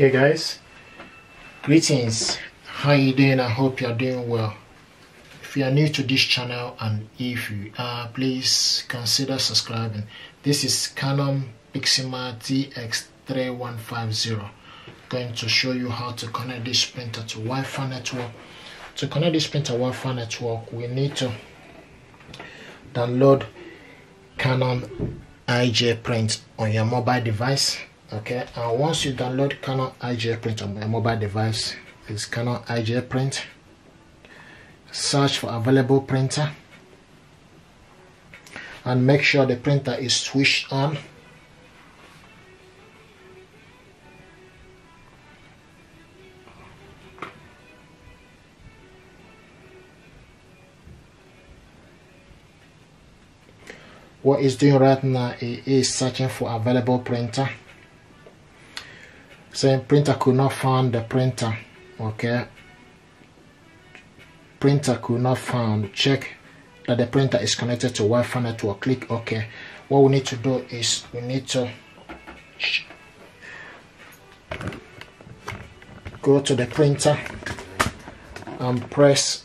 hey guys. Greetings. How you doing? I hope you're doing well. If you are new to this channel and if you are please consider subscribing. This is canon pixma TS3150 going to show you how to connect this printer to wi-fi network. To connect this printer wi-fi network we need to download canon ij print on your mobile device okay and once you download canon ij print on your mobile device it's canon ij print. Search for available printer. And make sure the printer is switched on. What it's doing right now it is searching for available printer saying printer could not find the printer okay? Printer could not found check that the printer is connected to Wi-Fi network click OK. What we need to do is we need to go to the printer and press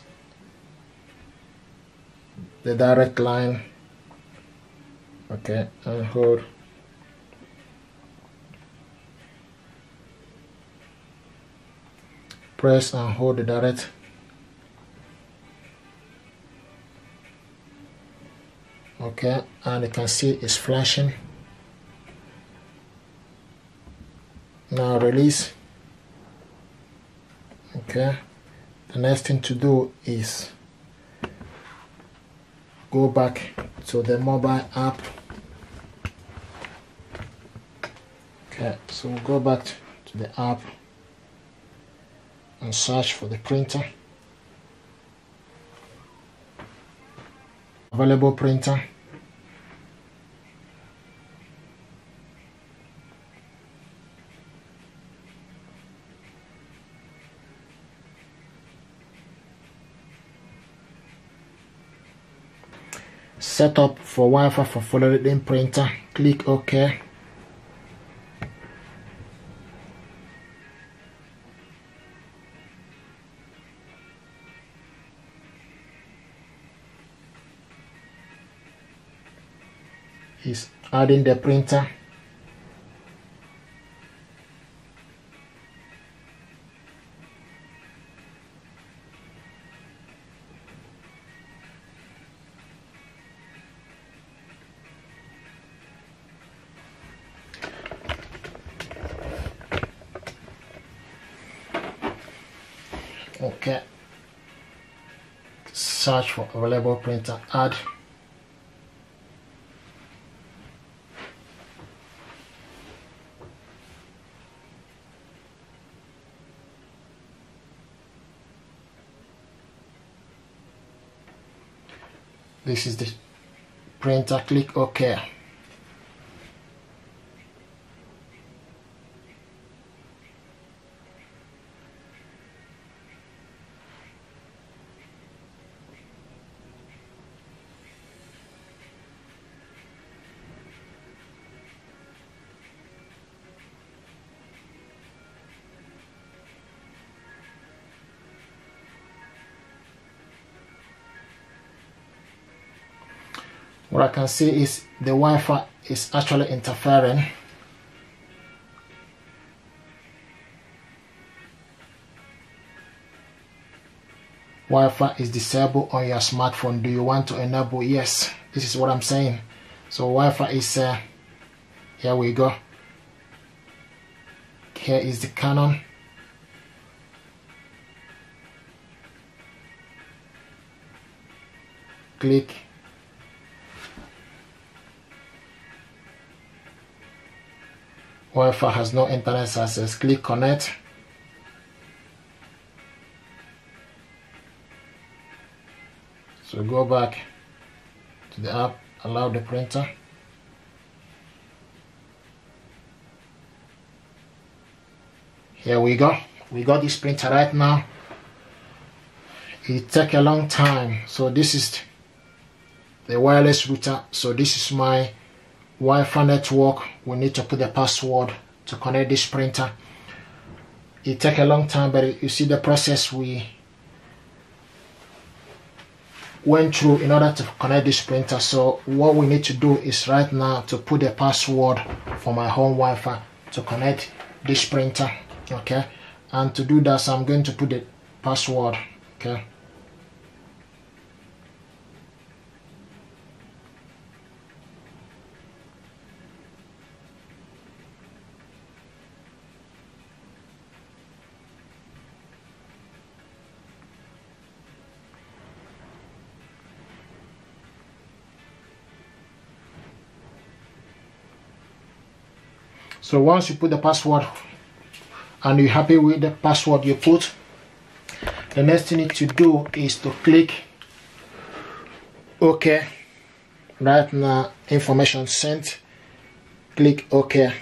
the direct line okay and hold press and hold the direct. Okay and you can see it's flashing. Now release. Okay the next thing to do is go back to the mobile app. Okay so we'll go back to the app and search for the printer. Available printer. Setup for Wi-Fi for Floridian printer. Click OK adding the printer. Okay. Search for available printer. Add this is the printer click ok what I can see is the Wi-Fi is actually interfering. Wi-Fi is disabled on your smartphone. Do you want to enable? Yes this is what I'm saying. So Wi-Fi is uh, here we go. Here is the Canon. Click Wi-Fi has no internet access. Click connect. So go back to the app, allow the printer. Here we go. We got this printer right now. It take a long time. So this is the wireless router. So this is my Wi-Fi network we need to put the password to connect this printer. It take a long time but you see the process we went through in order to connect this printer. So what we need to do is right now to put a password for my home Wi-Fi to connect this printer okay? And to do that so I'm going to put the password okay So once you put the password and you're happy with the password you put, the next thing you need to do is to click OK. Right now, information sent. Click OK.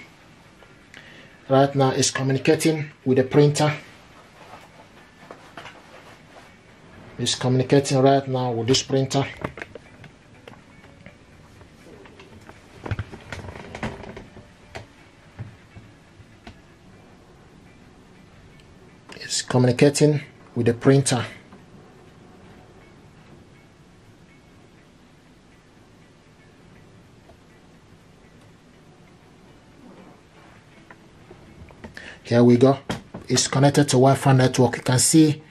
Right now, it's communicating with the printer. It's communicating right now with this printer. Is communicating with the printer. Here we go. It's connected to Wi-Fi network. You can see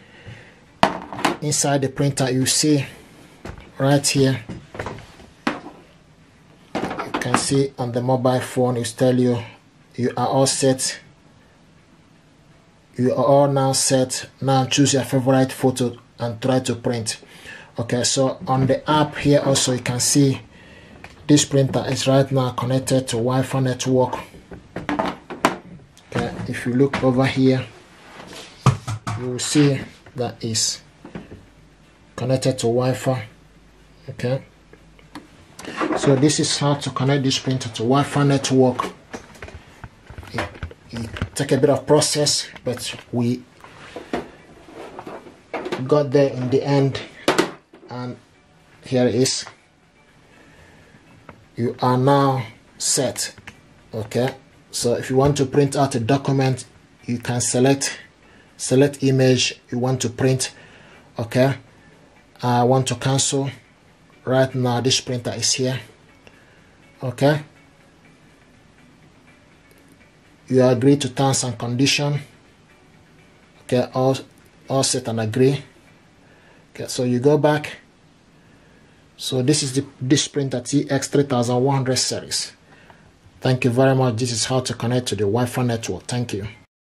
inside the printer, you see right here. You can see on the mobile phone, it's tell you you are all set you are all now set. Now choose your favorite photo and try to print. Okay so on the app here also you can see this printer is right now connected to Wi-Fi network. Okay if you look over here you will see that is connected to Wi-Fi. Okay. So this is how to connect this printer to Wi-Fi network take a bit of process but we got there in the end. And here it is you are now set okay? So if you want to print out a document you can select select image you want to print okay? I want to cancel. Right now this printer is here okay you agree to terms and condition okay all all set and agree. Okay so you go back. So this is the this printer TS3100 series. Thank you very much. This is how to connect to the wi-fi network. Thank you